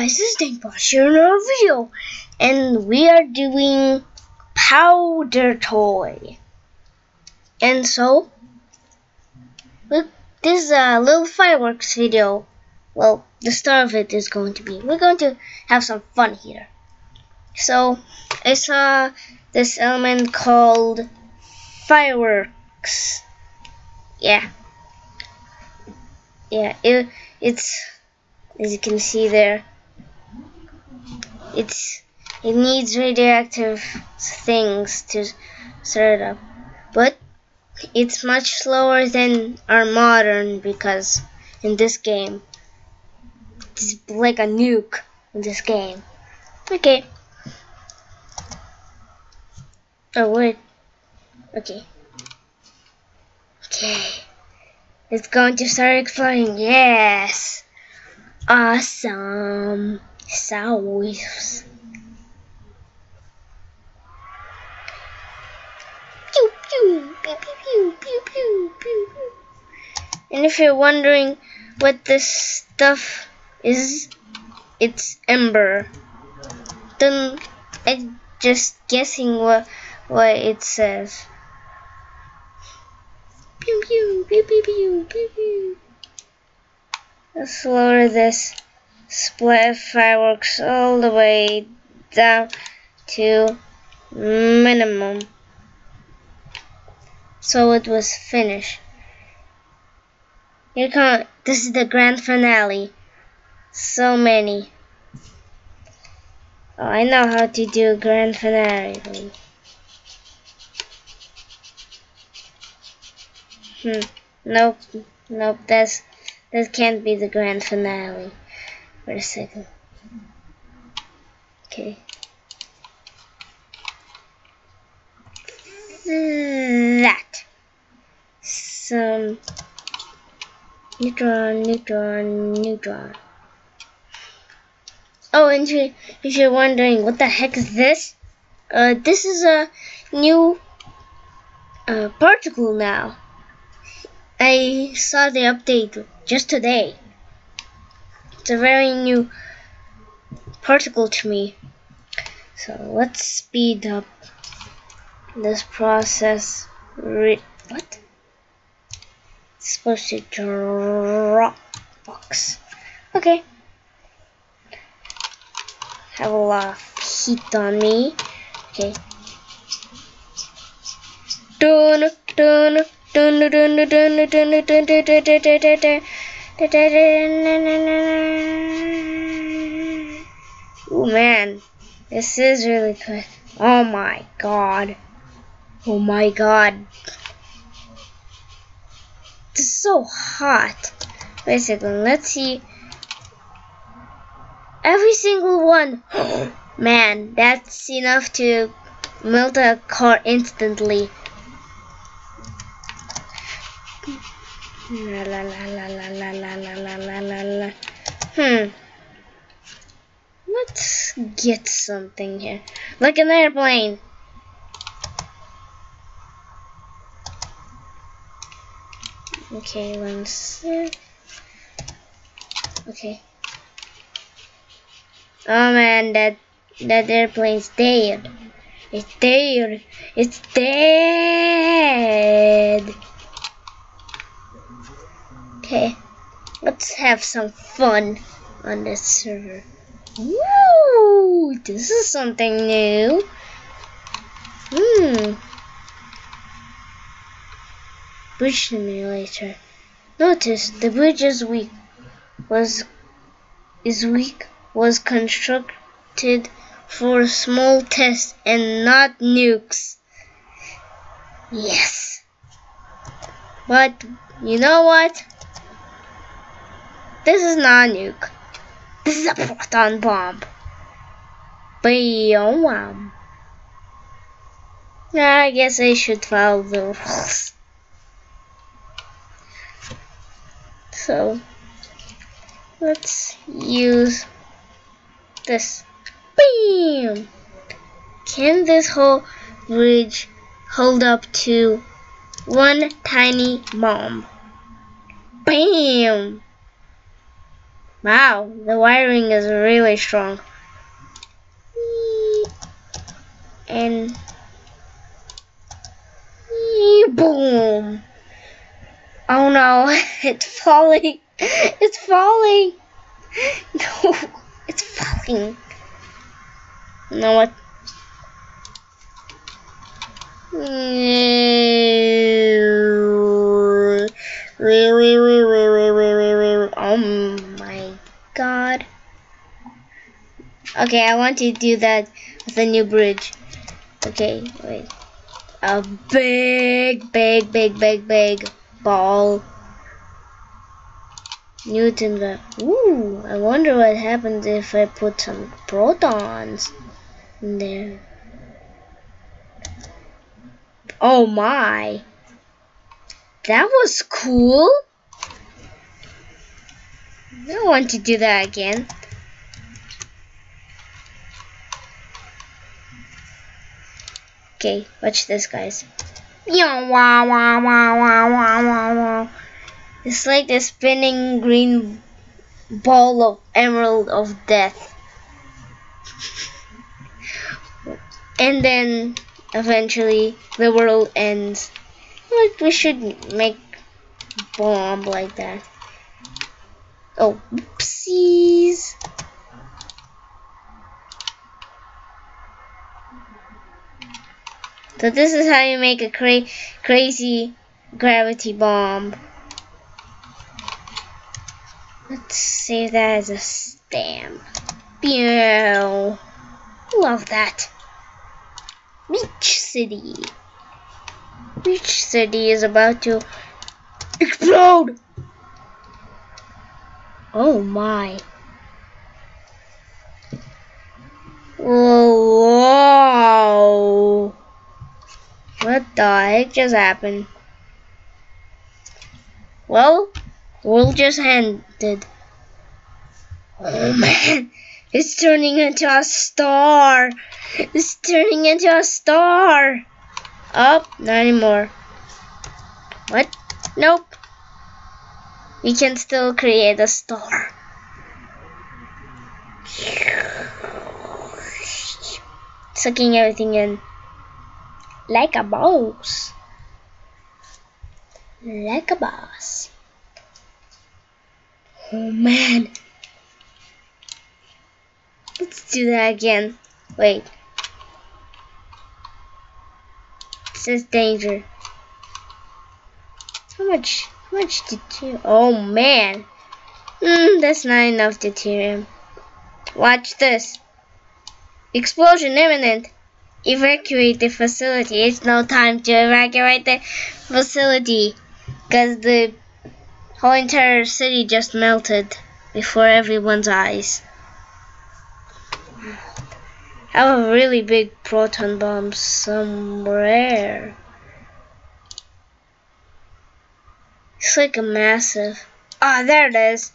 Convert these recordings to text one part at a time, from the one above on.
guys, this is Tank Boss here in another video, and we are doing Powder Toy. And so, look, this is a little fireworks video. Well, the start of it is going to be. We're going to have some fun here. So, I saw this element called fireworks. Yeah. Yeah, it, it's as you can see there it's it needs radioactive things to start up. But it's much slower than our modern because in this game it's like a nuke in this game. Okay. Oh wait. Okay. Okay. It's going to start exploding yes. Awesome. Sounds. Pew, pew, pew, pew, pew, pew, pew, pew. And if you're wondering what this stuff is, it's Ember. Then I'm just guessing what what it says. Pew pew pew pew pew pew pew. Let's lower this split fireworks all the way down to minimum. So it was finished. Here come this is the grand finale. So many. Oh, I know how to do grand finale. Hmm. Nope. Nope. That's that can't be the grand finale. Wait a second. Okay. That. Some neutron, neutron, neutron. Oh, and if you're wondering, what the heck is this? Uh, this is a new uh, particle now. I saw the update just today. It's a very new particle to me. So let's speed up this process. Re what? It's supposed to drop box. Okay. Have a lot of heat on me. Okay. Dun dun Dun dun dun dun dun dun dun dun dun dun dun Oh man, this is really good. Oh my god. Oh my god. Is so hot. Wait a second, let's see. Every single one. man, that's enough to melt a car instantly. La la la la la la la la la la la. Hmm. Let's get something here. Like an airplane. Okay, one sec. Okay. Oh man, that that airplane's dead. It's dead. It's dead. Okay, let's have some fun on this server. Woo! This is something new. Hmm. Bridge simulator. Notice the bridge is weak. Was is weak. Was constructed for small tests and not nukes. Yes. But you know what? This is not a nuke. This is a proton bomb. Bam. Yeah, I guess I should follow the rules. So, let's use this. Bam! Can this whole bridge hold up to one tiny bomb? Bam! Wow, the wiring is really strong. And boom. Oh no, it's falling. It's falling. No, it's falling. Know what? Oh my god. Okay, I want to do that with a new bridge. Okay, wait. A big, big, big, big, big ball. Newton Ooh, I wonder what happens if I put some protons in there. Oh my. That was cool. I want to do that again. Okay, watch this, guys. It's like the spinning green ball of emerald of death. and then eventually the world ends. Like we should make bomb like that. Oh, oopsies. So this is how you make a cra crazy gravity bomb. Let's save that as a stamp. Pew! Love that. Beach City. Beach City is about to explode. Oh my. Whoa. What the heck just happened? Well, world just ended. Oh man, it's turning into a star. It's turning into a star. Up, oh, not anymore. What? Nope. We can still create a star. Sucking everything in like a boss. Like a boss. Oh man. Let's do that again. Wait. It says danger. How much? How much deuterium? Oh man. Hmm, that's not enough deuterium. Watch this. Explosion imminent. Evacuate the facility. It's no time to evacuate the facility. Because the whole entire city just melted before everyone's eyes. I have a really big proton bomb somewhere. It's like a massive. Ah, there it is.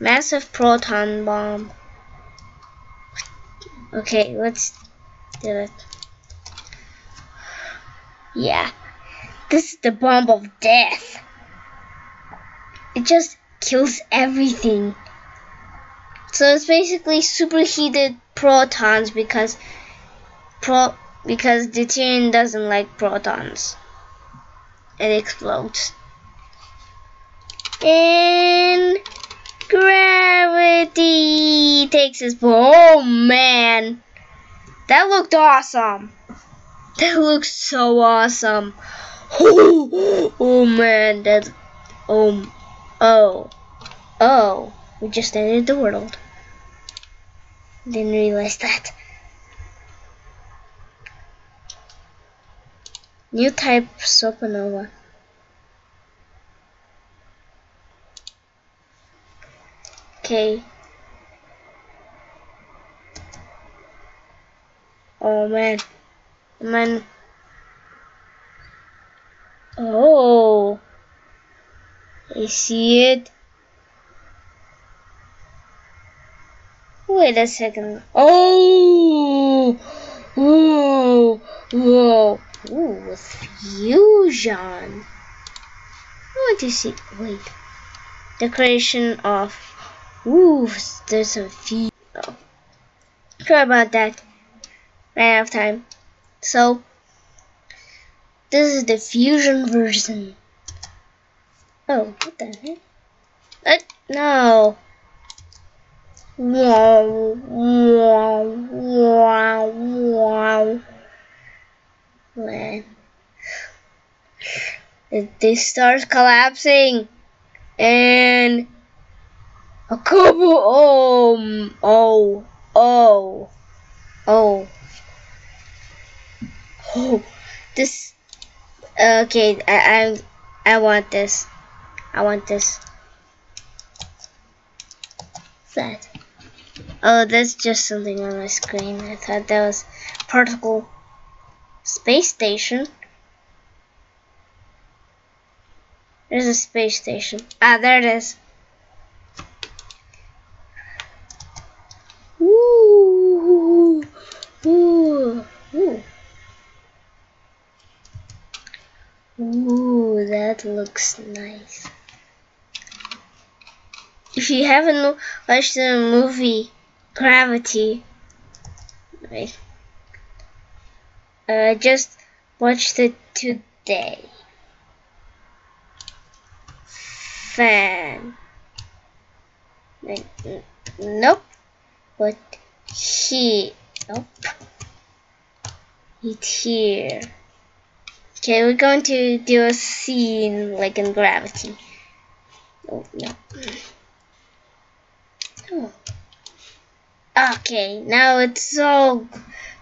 Massive proton bomb. Okay, let's do it. Yeah, this is the bomb of death. It just kills everything. So it's basically superheated protons because pro because deuterium doesn't like protons. It explodes. And gravity takes its Oh man, that looked awesome. That looks so awesome. Oh, oh man, that. Oh, oh, oh. We just entered the world. Didn't realize that. New type supernova. Okay. Oh man. Man. Oh. I see it. Wait a second. Oh! Whoa! Whoa! Ooh, fusion. I want to see. Wait. The creation of Ooh, there's a few. Oh. Sorry about that. Ran out of time. So, this is the fusion version. Oh, what the heck? Uh, no. Wow, wow, wow, wow. Man. This starts collapsing. And a couple. Oh, oh, oh, oh, oh. This. Okay, I, I, I want this. I want this. That? Oh, that's just something on my screen. I thought that was particle space station. There's a space station. Ah, there it is. Ooh, ooh, ooh. Ooh, that looks nice. If you haven't watched the movie Gravity, wait, uh, just watched it today. Fan. Nope. But he. Nope. It's here. Okay, we're going to do a scene like in Gravity. Oh, no. Oh. Okay, now it's all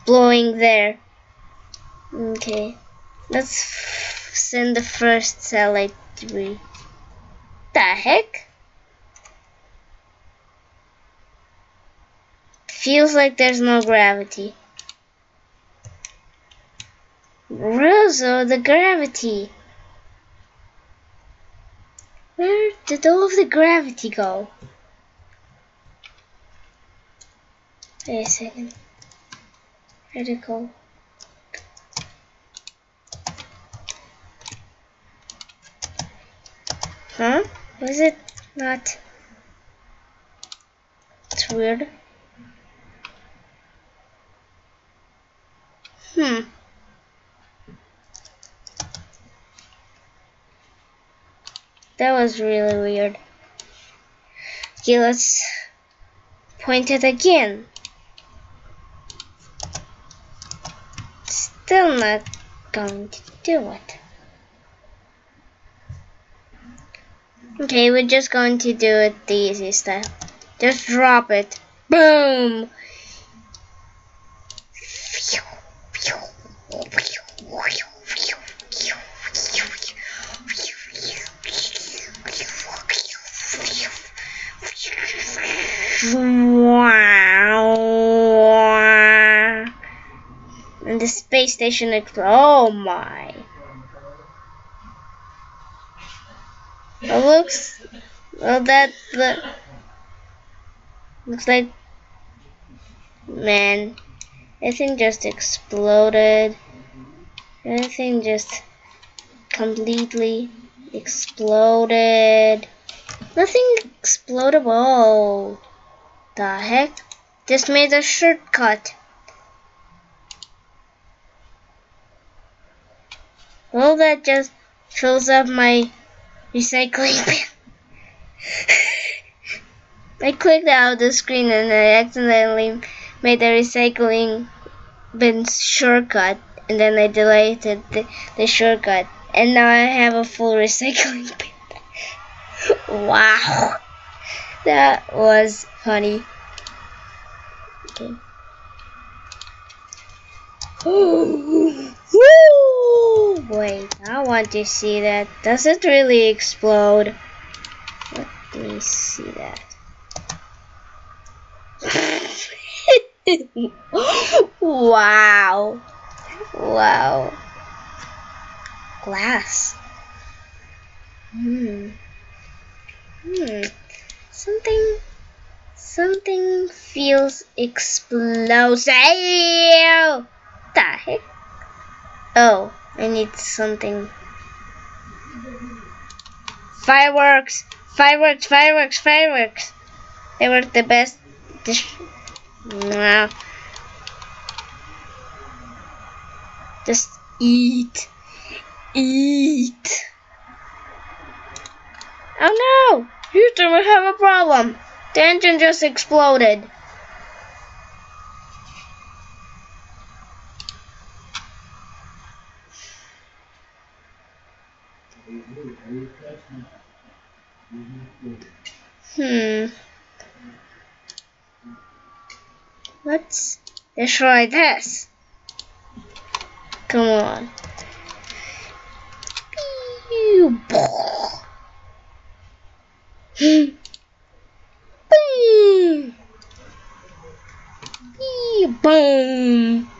blowing there. Okay, let's send the first satellite three. The heck? Feels like there's no gravity. Rosso, the gravity. Where did all of the gravity go? Wait a second. Where'd it go? Huh? Was it not? It's weird. Hmm. That was really weird. Okay, let's point it again. Still not going to do it. Okay, we're just going to do it the easy style. Just drop it. Boom! And the space station explodes. Oh my. It looks well that the looks like man everything just exploded everything just completely exploded nothing explodable the heck just made a shortcut well that just fills up my recycling bin. I clicked out of the screen and I accidentally made the recycling bin shortcut and then I deleted the, the shortcut and now I have a full recycling bin. wow. That was funny. Okay. Woo! Wait, I want to see that. Does it really explode? Let me see that. wow. Wow. Glass. Hmm. Hmm. Something something feels explosive the heck? Oh, I need something. Fireworks! Fireworks! Fireworks! Fireworks! They were the best. Nah. Just eat. Eat. Oh no! You don't have a problem. The engine just exploded. Hmm. Let's destroy this. Come on. Boom. Boom.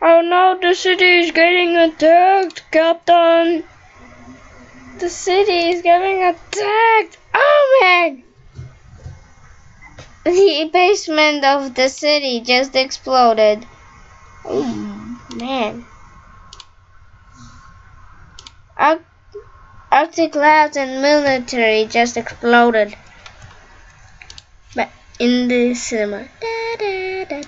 Oh no, the city is getting attacked, Captain. The city is getting attacked. Oh man! The basement of the city just exploded. Oh man. Ar Arctic labs and military just exploded. But in the cinema. Da, da, da,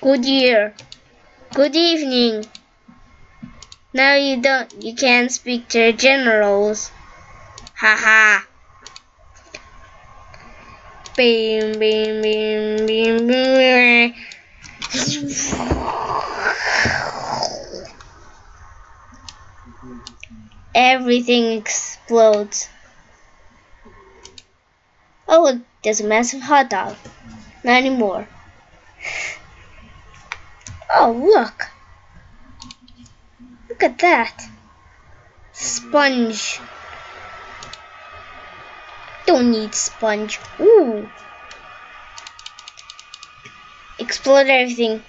Good year. Good evening. Now you don't you can't speak to generals. Ha ha. Beam beam beam beam beam. Everything explodes. Oh, there's a massive hot dog. Not anymore. Oh, look. Look at that. Sponge. Don't need sponge. Ooh. Explode everything.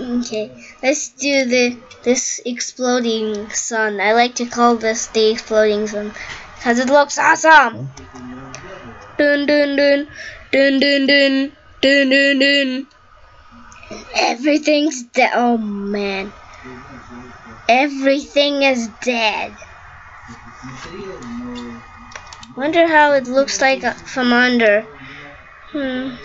Okay, let's do the this exploding sun. I like to call this the exploding sun because it looks awesome. Dun dun dun dun dun dun dun dun dun. Everything's dead. Oh man, everything is dead. Wonder how it looks like from under. Hmm.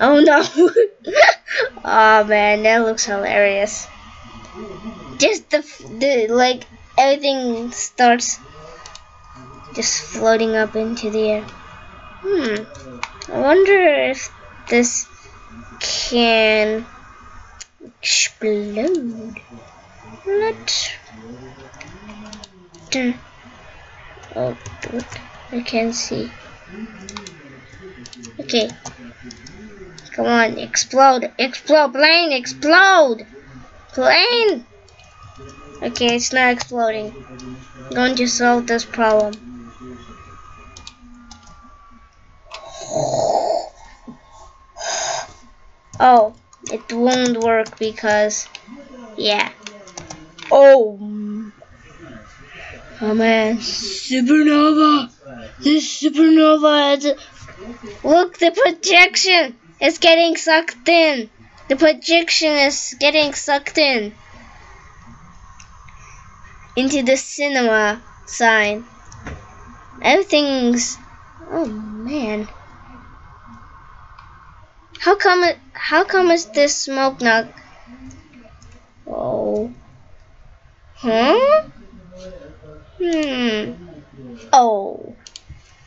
Oh no! oh man, that looks hilarious. Just the, the like everything starts just floating up into the air. Hmm. I wonder if this can explode. Let's. Oh, I can't see. Okay. Come on, explode, explode, plane, explode! Plane! Okay, it's not exploding. I'm going to solve this problem. Oh, it won't work because, yeah. Oh, oh man, supernova! This supernova has Look, the projection is getting sucked in. The projection is getting sucked in into the cinema sign. Everything's oh man. How come it how come is this smoke not Oh Huh? Hmm. Oh.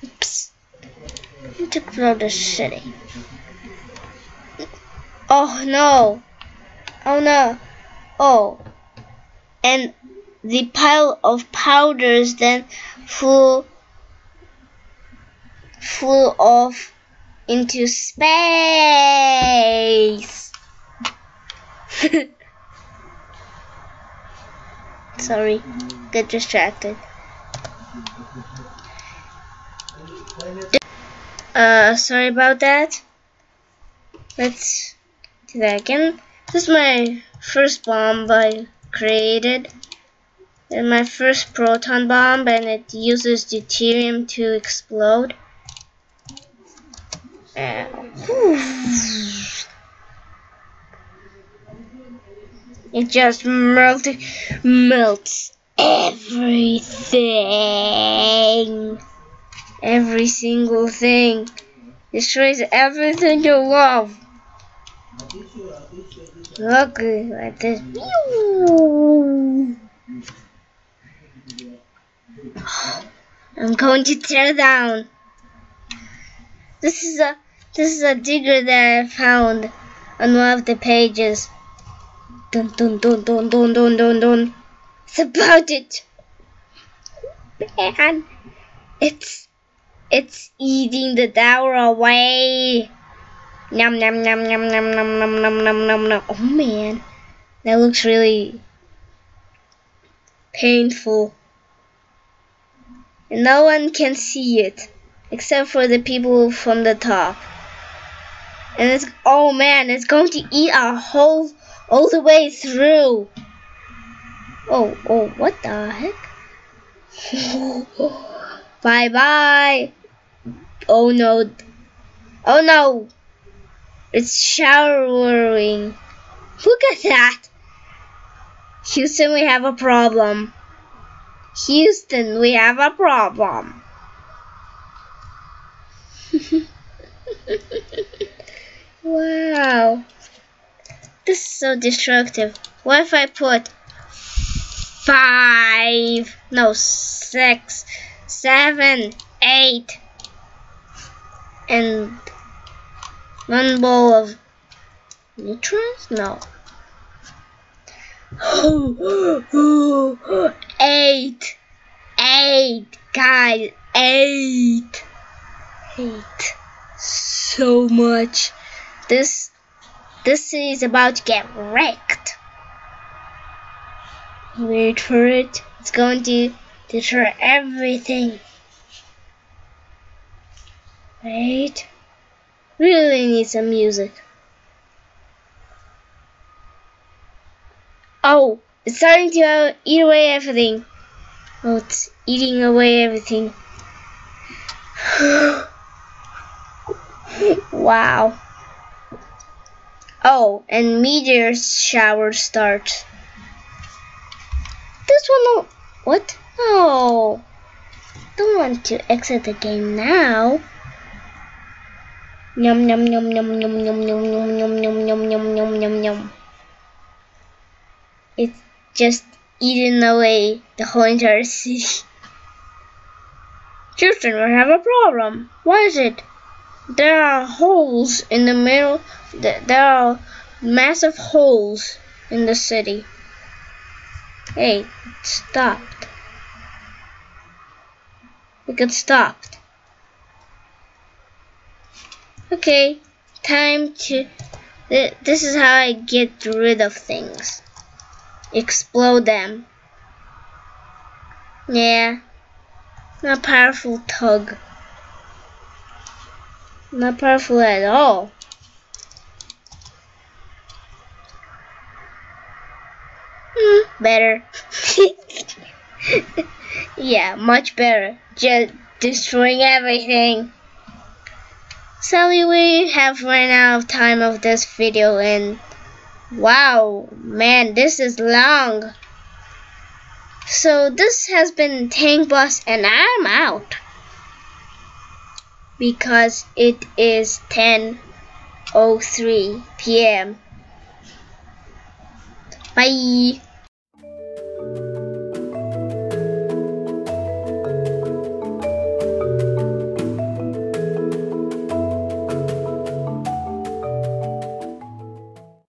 Oops to grow the city. Oh no! Oh no! Oh. And the pile of powders then flew flew off into space. Sorry, get distracted. Uh, sorry about that. Let's do that again. This is my first bomb I created. And my first proton bomb and it uses deuterium to explode. It just melted, melts everything. Every single thing. Destroys everything you love. Look at this. I'm going to tear down. This is a this is a digger that I found on one of the pages. Dun dun dun dun dun dun dun dun. It's about it. Man, it's it's eating the tower away. Num num num num num num num num num num num. Oh man, that looks really painful. And no one can see it except for the people from the top. And it's oh man, it's going to eat our whole all the way through. Oh, oh, what the heck? bye bye. Oh no. Oh no. It's showering. Look at that. Houston, we have a problem. Houston, we have a problem. Wow. This is so destructive. What if I put five, no, six, seven, eight, and one bowl of neutrons? No. eight, eight, guys, eight, eight, so much. This, this city is about to get wrecked. Wait for it. It's going to destroy everything. Wait. Really need some music. Oh, it's starting to eat away everything. Oh, it's eating away everything. wow. Oh, and meteor shower starts. This one, what? Oh, don't want to exit the game now. Yum yum yum yum yum yum yum yum yum yum yum yum yum yum yum. It's just eating away the whole entire city. Houston, we have a problem. What is it? There are holes in the middle. There are massive holes in the city. Hey, it stopped. It got stopped. Okay, time to... This is how I get rid of things. Explode them. Yeah. Not powerful tug. Not powerful at all. Hmm, better. yeah, much better. Just destroying everything. Sadly, we have run out of time of this video and wow, man, this is long. So this has been Tank Boss and I'm out. Because it is 10.03 p.m. Bye.